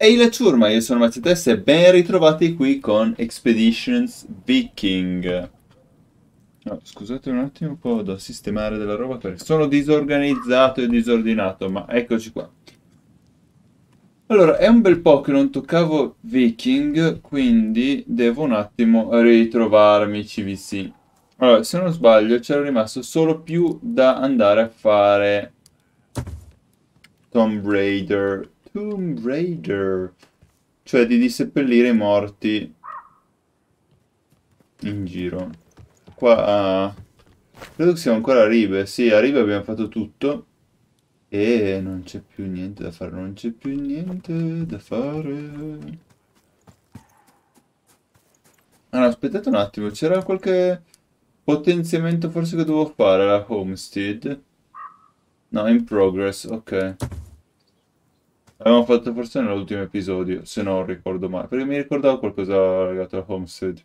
Ehi la ciurma, io sono Mazzetess e ben ritrovati qui con Expeditions Viking. No, scusate un attimo, un po' da sistemare della roba perché sono disorganizzato e disordinato, ma eccoci qua. Allora, è un bel po' che non toccavo Viking, quindi devo un attimo ritrovarmi CVC. Allora, se non sbaglio, c'era rimasto solo più da andare a fare Tomb Raider Tomb Raider, cioè di disseppellire i morti in giro. Qua uh, credo che siamo ancora a Rive, sì, a Rive abbiamo fatto tutto e non c'è più niente da fare, non c'è più niente da fare. Allora, aspettate un attimo, c'era qualche potenziamento forse che dovevo fare alla Homestead? No, in progress, ok. Avevamo fatto forse nell'ultimo episodio, se non ricordo male, perché mi ricordavo qualcosa legato a Homestead.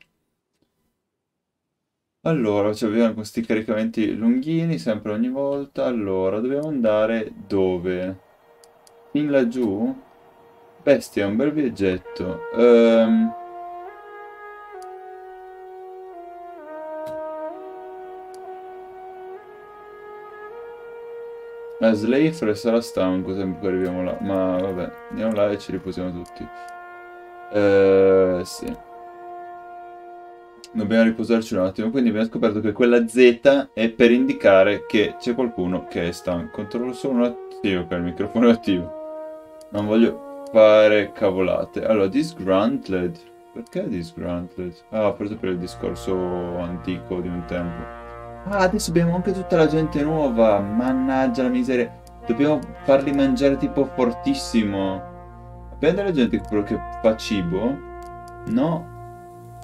Allora, cioè abbiamo questi caricamenti lunghini, sempre ogni volta. Allora, dobbiamo andare dove? In laggiù? Bestia, un bel viaggetto. Ehm... La Slayer sarà stanco sempre che arriviamo là, ma vabbè, andiamo là e ci riposiamo tutti. Eh, sì. Dobbiamo riposarci un attimo, quindi abbiamo scoperto che quella Z è per indicare che c'è qualcuno che è stanco. Controllo solo un attimo che il microfono è attivo. Non voglio fare cavolate. Allora, disgruntled. Perché disgruntled? Ah, forse per il discorso antico di un tempo. Ah, adesso abbiamo anche tutta la gente nuova. Mannaggia la miseria. Dobbiamo farli mangiare tipo fortissimo. Abbiamo della gente che fa cibo? No.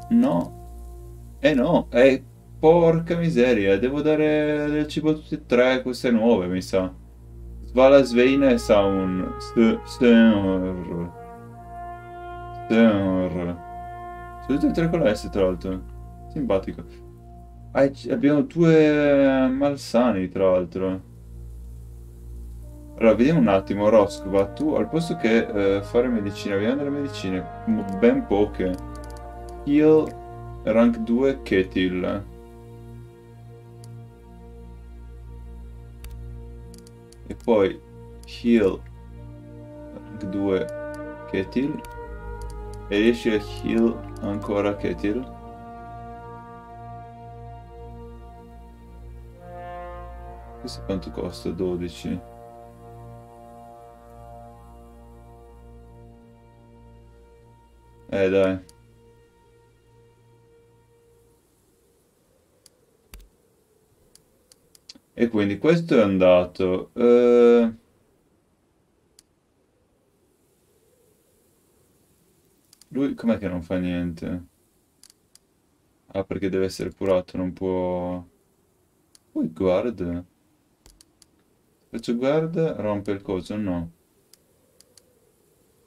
No. Eh no. Eh, porca miseria. Devo dare del cibo a tutte e tre queste nuove, mi sa. Svala Sveina e Saun. Stur. Stur. Sono tutte e tre con la S, tra l'altro. Simpatico. Abbiamo due malsani, tra l'altro. Allora, vediamo un attimo, Roscova, tu al posto che eh, fare medicina, vediamo delle medicine, ben poche. Heal, rank 2, Ketil. E poi Heal, rank 2, Ketil. E riesci a Heal ancora Ketil. Questo quanto costa? 12. Eh dai. E quindi questo è andato. Uh... Lui com'è che non fa niente? Ah, perché deve essere curato, non può... Poi guarda. Faccio guarda, rompe il coso, no.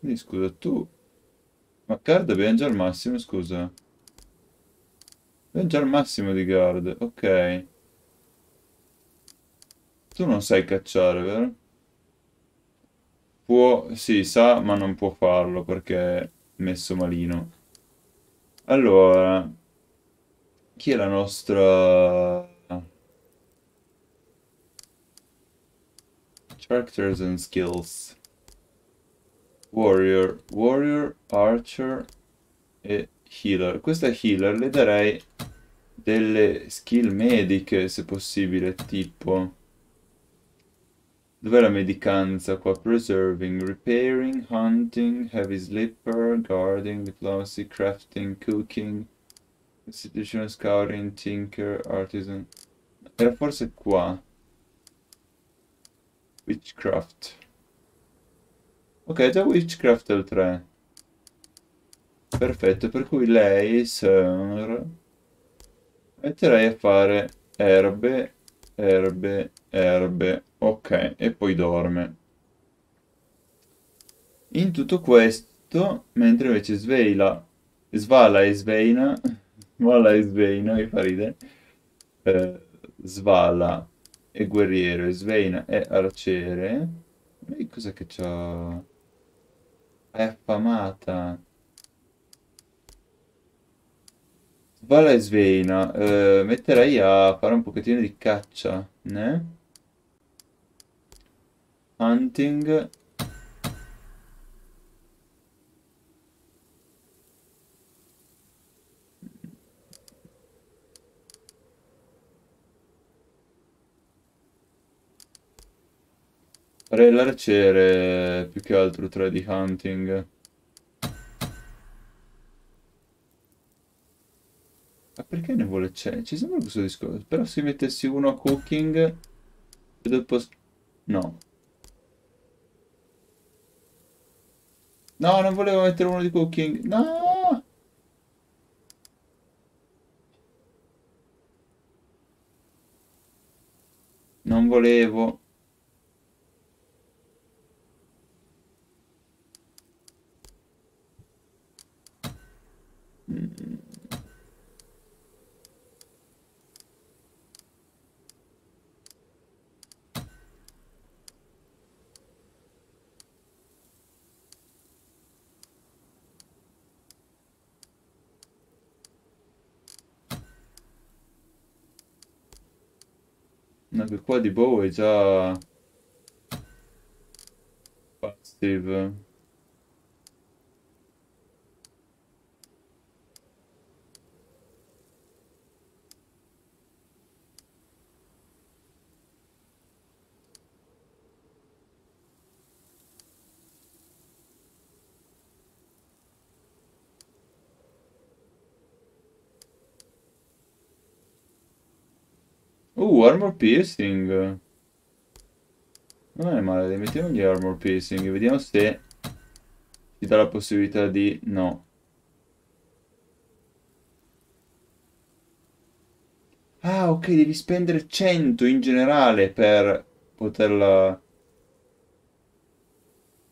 Quindi scusa, tu... Ma guard abbiamo già al massimo, scusa. Abbiamo già al massimo di guard, ok. Tu non sai cacciare, vero? Può, sì, sa, ma non può farlo perché è messo malino. Allora, chi è la nostra Characters and skills. Warrior, Warrior, Archer e Healer. Questa Healer, le darei delle skill mediche se possibile, tipo... Dov'è la medicanza qua? Preserving, repairing, hunting, heavy slipper, guarding, diplomacy, crafting, cooking, institutional scouting, tinker, artisan. Era forse qua. Witchcraft. Ok, già Witchcraft è il 3. Perfetto, per cui lei, Sir, metterei a fare erbe, erbe, erbe. Ok, e poi dorme. In tutto questo, mentre invece Sveila, Svala e Sveina, Svala e Sveina, mi fa ridere, eh, Svala e guerriero, e Sveina è arciere. E cos'è che c'ha? È affamata. Svala e Sveina. Eh, metterei a fare un pochettino di caccia, né? Hunting. Farei l'arciere più che altro 3 di hunting. Ma perché ne vuole c'è? Ci sembra questo discorso. Però se mettessi uno a cooking e dopo... No. No, non volevo mettere uno di cooking. No! Non volevo. Mm. No, che qua di Bow è già... Passive. Uh, armor piercing. Non è male, mettiamogli armor piercing. Vediamo se ci dà la possibilità di... No. Ah, ok, devi spendere 100 in generale per poterla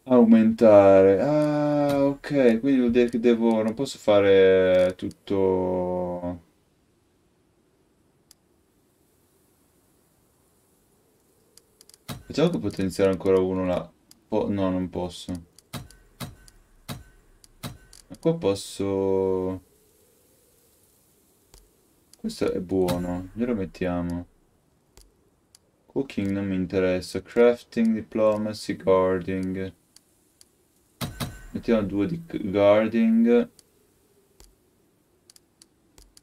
aumentare. Ah, ok, quindi vuol dire che devo... Non posso fare tutto... Facciamo che potenziare ancora uno là. Po no, non posso. Ma qua posso... Questo è buono. Glielo mettiamo. Cooking non mi interessa. Crafting, diplomacy, guarding. Mettiamo due di guarding.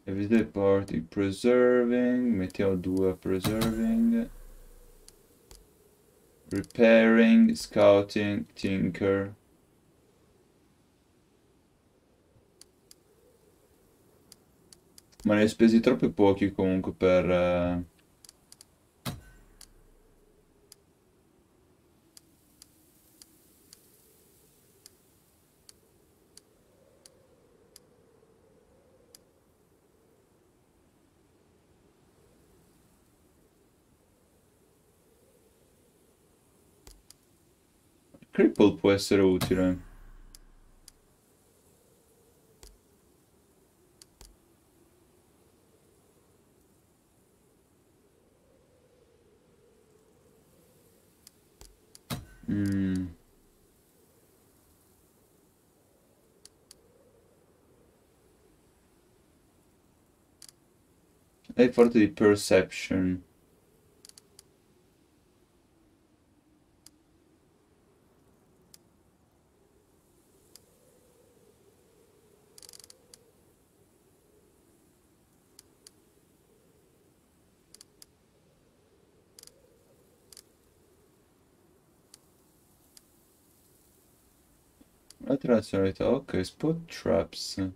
Everyday party preserving. Mettiamo due a preserving. Repairing, scouting, tinker. Ma ne hai spesi troppo pochi comunque per... Uh... Cripple può essere utile. Mm. È forte di perception. Altra nazionalità, ok, spot traps.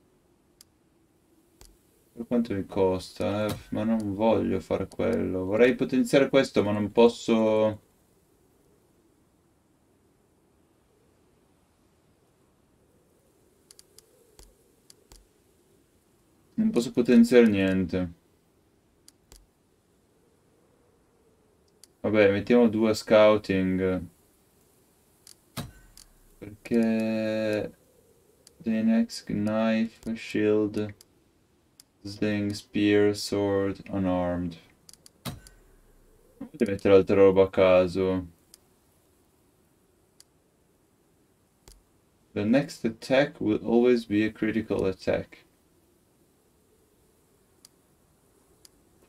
Per quanto mi costa, eh? ma non voglio fare quello. Vorrei potenziare questo, ma non posso... Non posso potenziare niente. Vabbè, mettiamo due scouting. Perché... The next knife, shield, sling, spear, sword, unarmed. Devi mettere altra roba a caso. The next attack will always be a critical attack.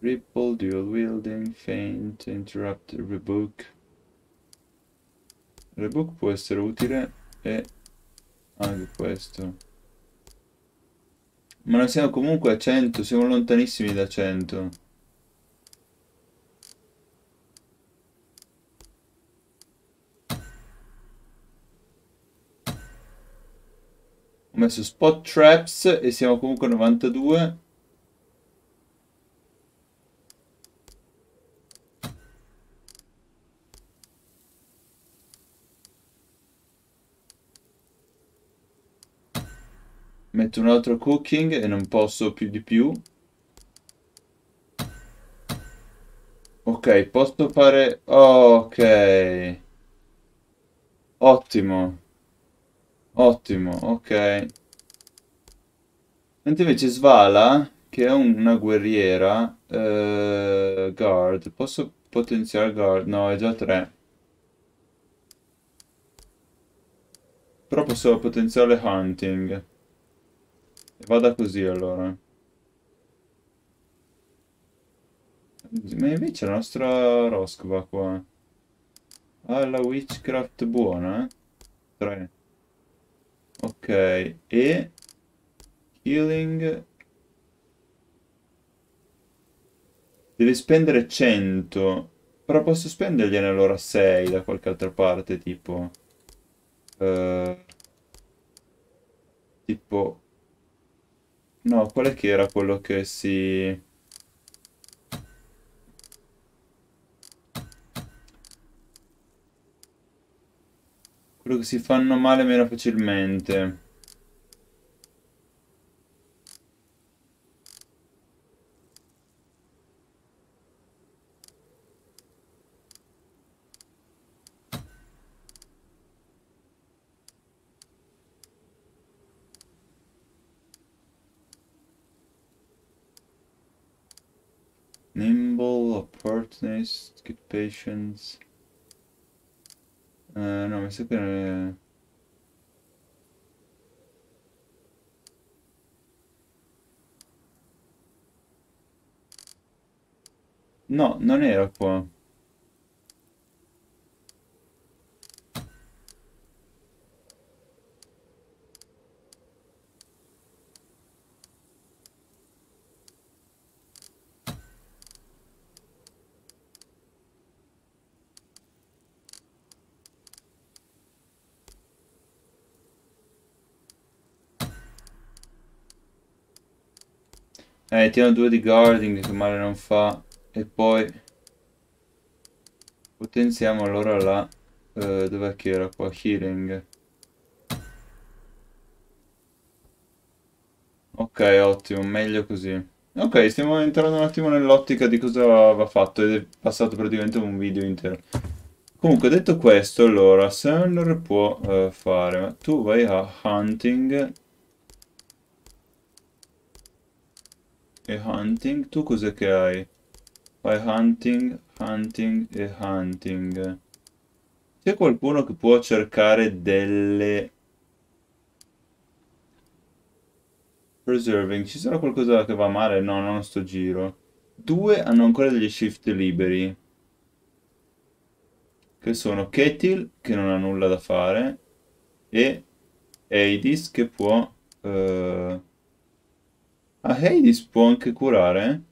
Triple, dual wielding, feint, interrupt, rebook. Rebook può essere utile e anche questo. Ma non siamo comunque a 100, siamo lontanissimi da 100. Ho messo spot traps e siamo comunque a 92. Metto un altro cooking e non posso più di più. Ok, posso fare... ok. Ottimo. Ottimo, ok. Mentre invece Svala, che è una guerriera, eh, guard, posso potenziare guard? No, è già 3. Però posso potenziare hunting. Vada così allora. Ma invece la nostra Roscova qua. Ha la witchcraft buona, eh? 3. Ok, e... Healing... Deve spendere 100. Però posso spendergliene allora 6 da qualche altra parte, tipo... Uh, tipo... No, qual è che era quello che si... Quello che si fanno male meno facilmente. Opportunist, good patience. Uh, no, mi sa che... No, non era qua. Eh, tiro due di guarding che male non fa. E poi potenziamo allora la... Eh, dov'è che era qua? Healing. Ok, ottimo, meglio così. Ok, stiamo entrando un attimo nell'ottica di cosa va fatto ed è passato praticamente un video intero. Comunque, detto questo, allora, Sandler può uh, fare, tu vai a Hunting e hunting. Tu cos'è che hai? Fai hunting, hunting e hunting. C'è qualcuno che può cercare delle... Preserving. Ci sarà qualcosa che va male? No, non sto giro. Due hanno ancora degli shift liberi. Che sono Ketil, che non ha nulla da fare. E Hades, che può... Uh, Ah, Hades può anche curare?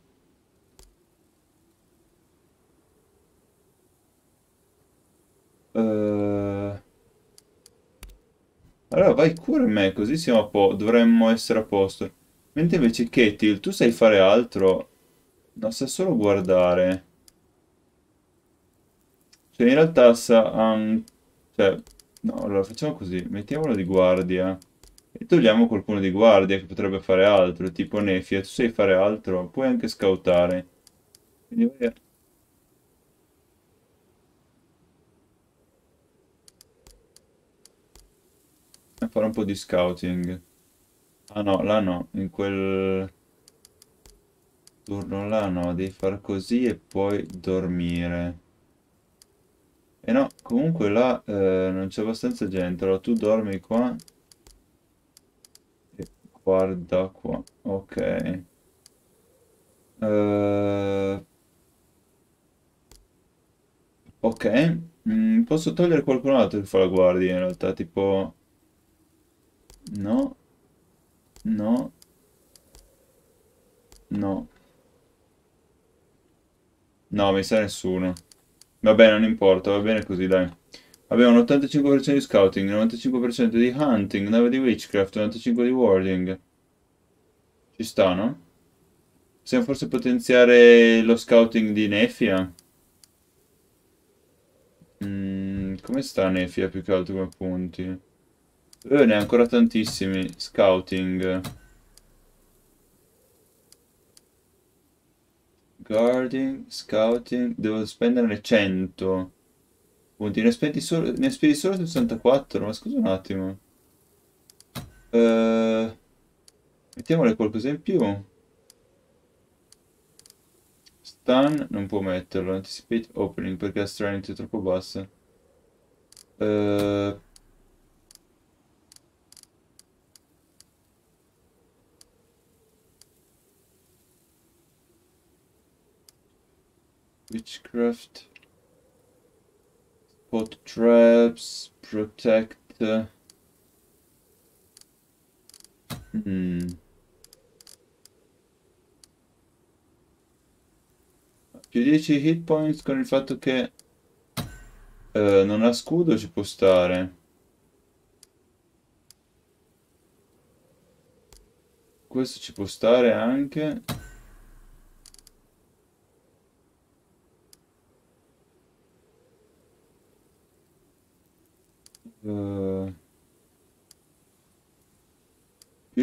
Uh... Allora vai cura me, così siamo a po dovremmo essere a posto. Mentre invece Ketil, tu sai fare altro? No, sa solo guardare. Cioè in realtà sa... Um... Cioè... No, allora facciamo così, mettiamolo di guardia. E togliamo qualcuno di guardia che potrebbe fare altro, tipo Nefia. Tu sai fare altro? Puoi anche scoutare. Quindi vai a fare un po' di scouting. Ah no, là no, in quel turno là no, devi fare così e poi dormire. E no, comunque là eh, non c'è abbastanza gente, allora tu dormi qua Guarda qua. Ok. Uh, ok. Mm, posso togliere qualcun altro che fa la guardia in realtà, tipo... No. No. No. No, mi sa nessuno. Vabbè, non importa, va bene così, dai. Abbiamo un 85% di scouting, 95% di hunting, 9 di witchcraft, 95 di warding. Ci sta, no? Possiamo forse potenziare lo scouting di Nefia? Mm, come sta Nefia più che altro come punti? Eh, ne ha ancora tantissimi. Scouting. Guarding, scouting. Devo spenderne 100. Punti. Ne solo, ne spendi solo 64. Ma scusa un attimo. Uh, mettiamole qualcosa in più. Stun non può metterlo. Anticipate opening perché la strength è troppo bassa. Uh, Witchcraft. Spot traps. Protect. Hmm. Più 10 hit points con il fatto che uh, non ha scudo ci può stare. Questo ci può stare anche.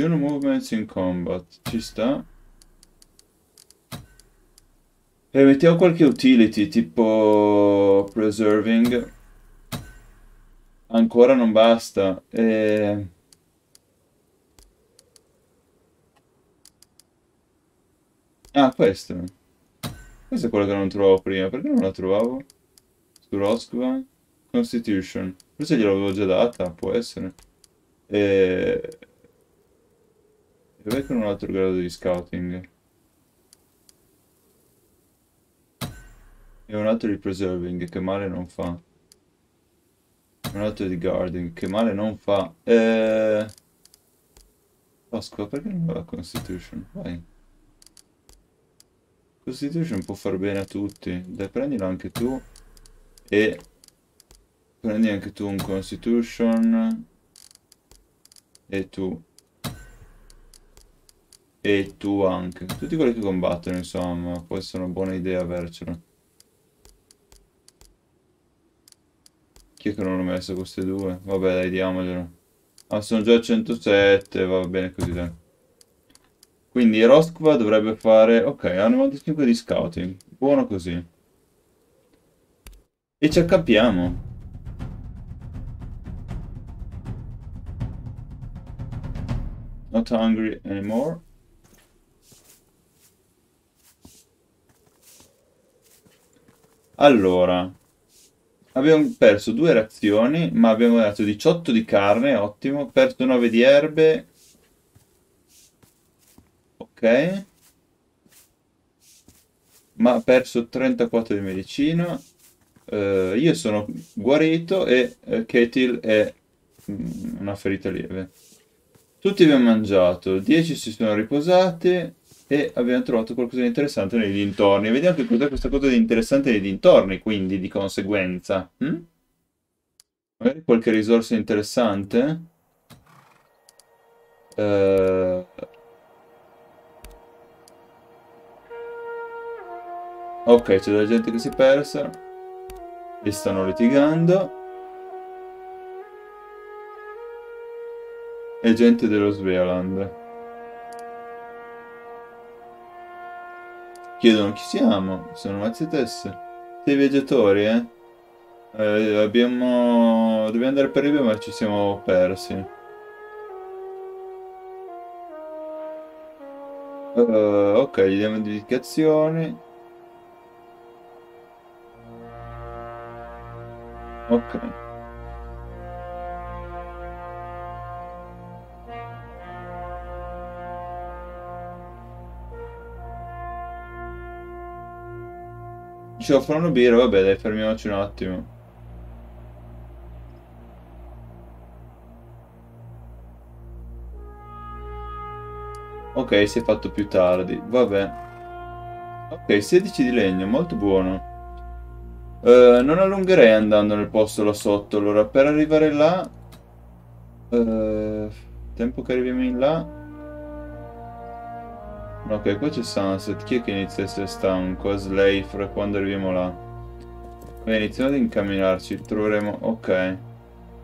Più movements in combat, ci sta. E mettiamo qualche utility, tipo preserving. Ancora non basta. E... Ah, questo. Questo è quello che non trovavo prima. Perché non la trovavo? Su Roscova? Constitution. Forse gliel'avevo già data, può essere. E... Dov'è con un altro grado di scouting? E un altro di preserving, che male non fa. Un altro di guarding, che male non fa. Eh... Scusa, perché non la Constitution? Vai. Constitution può far bene a tutti. Dai, prendilo anche tu. E... Prendi anche tu un Constitution. E tu. E tu anche. Tutti quelli che combattono, insomma. Può essere una buona idea avercelo. Chi è che non ho messo queste due? Vabbè, dai, diamoglielo. Ah, sono già a 107, va bene così, dai. Quindi Roskva dovrebbe fare... Ok, ha 95 di scouting. Buono così. E ci accappiamo. Not hungry anymore. Allora, Abbiamo perso due razioni, ma abbiamo dato 18 di carne, ottimo. Perso 9 di erbe. Ok. Ma ha perso 34 di medicina. Uh, io sono guarito e uh, Ketil è mm, una ferita lieve. Tutti abbiamo mangiato, 10 si sono riposati e abbiamo trovato qualcosa di interessante nei dintorni. Vediamo che cos'è questa cosa di interessante nei dintorni, quindi di conseguenza. Hm? Magari qualche risorsa interessante? Uh... Ok, c'è della gente che si è persa. E stanno litigando. E gente dello Svealand. Chiedono chi siamo, sono Mazzetesse. Sei viaggiatori, eh? eh? abbiamo... Dobbiamo andare per Ribia ma ci siamo persi. Uh, ok, gli diamo indicazioni. Ok. Ci offrono birra, vabbè dai, fermiamoci un attimo. Ok, si è fatto più tardi, vabbè. Ok, 16 di legno, molto buono. Uh, non allungherei andando nel posto là sotto, allora per arrivare là... Uh, tempo che arriviamo in là... Ok, qua c'è Sunset. Chi è che inizia a essere stanco? A Slayer quando arriviamo là. Beh, iniziamo ad incamminarci. Troveremo... Ok.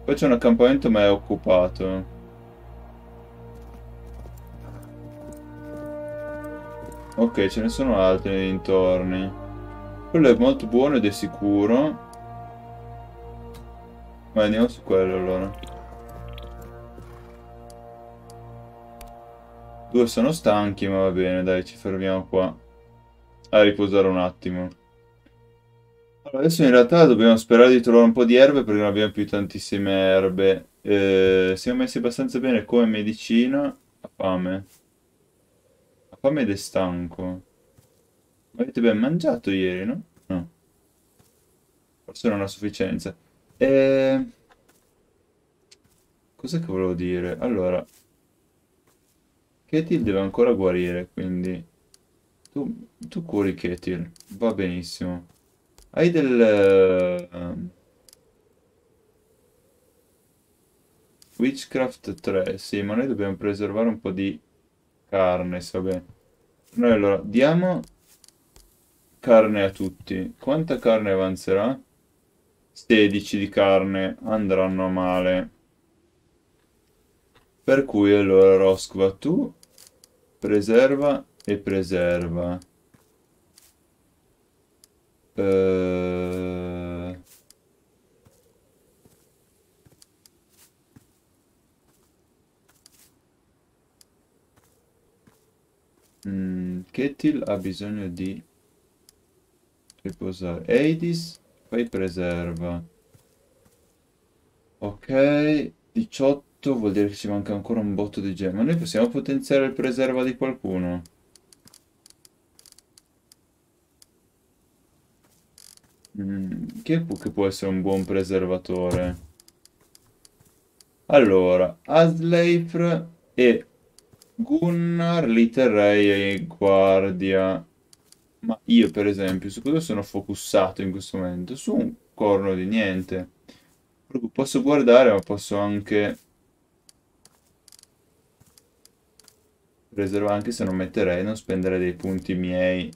Poi c'è un accampamento ma è occupato. Ok, ce ne sono altri nei dintorni. Quello è molto buono ed è sicuro. Ma andiamo su quello allora. Due sono stanchi, ma va bene, dai, ci fermiamo qua. A riposare un attimo. Allora, adesso in realtà dobbiamo sperare di trovare un po' di erbe perché non abbiamo più tantissime erbe. Eh, siamo messi abbastanza bene come medicina. Ha fame. Ha fame ed è stanco. Avete ben mangiato ieri, no? No. Forse non a sufficienza. Eh... Cos'è che volevo dire? Allora, Ketil deve ancora guarire, quindi... Tu, tu curi Ketil, va benissimo. Hai del... Uh, Witchcraft 3, sì, ma noi dobbiamo preservare un po' di carne, sa bene. Noi allora, diamo carne a tutti. Quanta carne avanzerà? 16 di carne andranno male. Per cui allora Roskva, tu preserva e preserva. Uh... Mm, Ketil ha bisogno di riposare. Edis, poi preserva. Ok, 18 8 vuol dire che ci manca ancora un botto di gemme. Noi possiamo potenziare il preserva di qualcuno? Mm, chi è che può essere un buon preservatore? Allora, Asleif e Gunnar li terrei in guardia. Ma io, per esempio, su cosa sono focussato in questo momento? Su un corno di niente. Posso guardare, ma posso anche preserva anche se non metterei, non spendere dei punti miei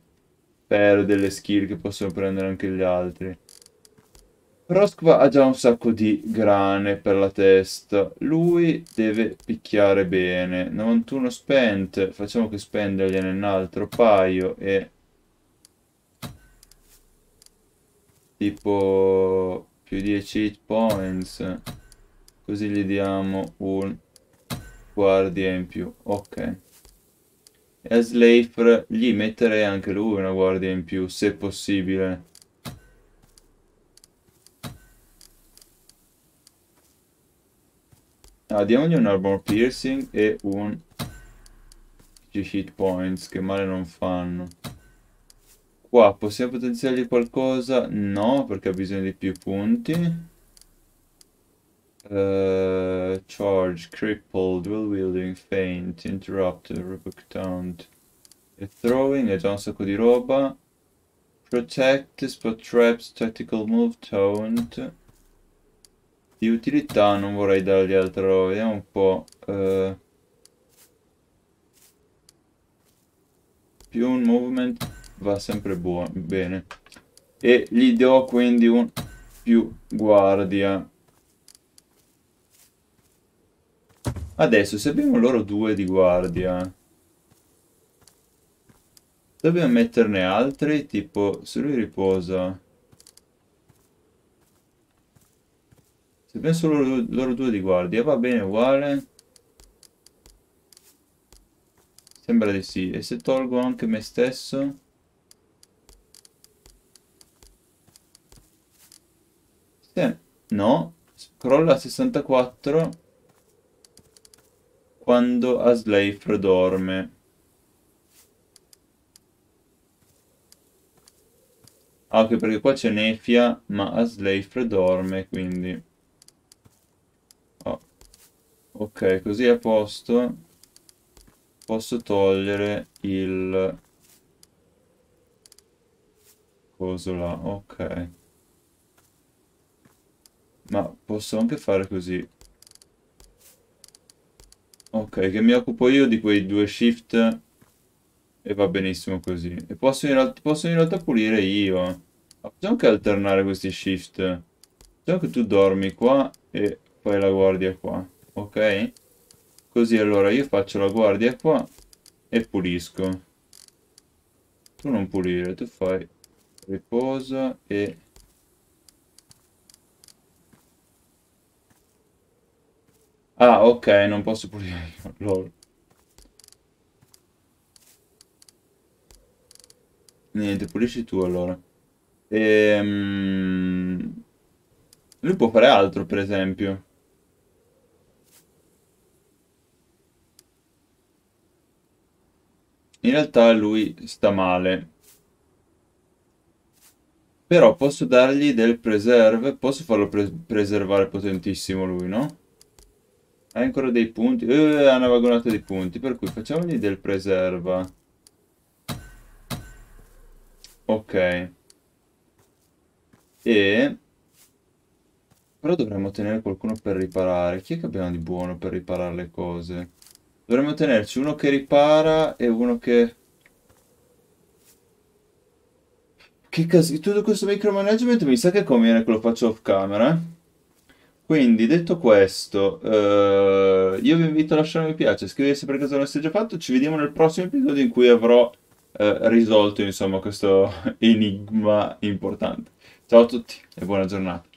per delle skill che possono prendere anche gli altri. Roskva ha già un sacco di grane per la testa. Lui deve picchiare bene. 91 spent. Facciamo che spendergliene un altro paio e... Tipo... Più 10 hit points. Così gli diamo un guardia in più. Ok. E a Slafer gli metterei anche lui una guardia in più, se possibile. Ah, diamogli un armor piercing e un hit points, che male non fanno. Qua possiamo potenziargli qualcosa? No, perché ha bisogno di più punti. Uh, charge, crippled, dual wielding, faint, interrupted, rebuctant. E throwing è già un sacco di roba. Protect, spot traps, tactical move, taunt. Di utilità non vorrei dargli altra roba, vediamo un po'. Uh, più un movement va sempre buono, bene. E gli do quindi un più guardia. Adesso, se abbiamo loro due di guardia, dobbiamo metterne altri, tipo, se lui riposa... Se abbiamo solo loro, loro due di guardia, va bene, uguale. Sembra di sì. E se tolgo anche me stesso? Sì. No. Scrolla a 64 quando Asleif dorme. Ah, ok, perché qua c'è Nefia, ma Asleif dorme, quindi... Oh. Ok, così a posto. Posso togliere il... Coso là, ok. Ma posso anche fare così. Ok, che mi occupo io di quei due shift e va benissimo così. E posso in, realtà, posso in realtà pulire io. Facciamo che alternare questi shift. Facciamo che tu dormi qua e fai la guardia qua. Ok? Così allora io faccio la guardia qua e pulisco. Tu non pulire, tu fai riposa e... Ah, ok, non posso pulire. Lol. Niente, pulisci tu allora. Ehm... Lui può fare altro, per esempio. In realtà lui sta male. Però posso dargli del preserve, posso farlo pre preservare potentissimo lui, no? Hai ancora dei punti? Eh, ha una vagonata di punti, per cui facciamogli del preserva. Ok. E... Però dovremmo tenere qualcuno per riparare. Chi è che abbiamo di buono per riparare le cose? Dovremmo tenerci uno che ripara e uno che... Che casino, tutto questo micromanagement mi sa che conviene che lo faccio off camera. Quindi, detto questo, eh, io vi invito a lasciare un mi piace, se per caso non l'avete già fatto, ci vediamo nel prossimo episodio in cui avrò eh, risolto, insomma, questo enigma importante. Ciao a tutti e buona giornata.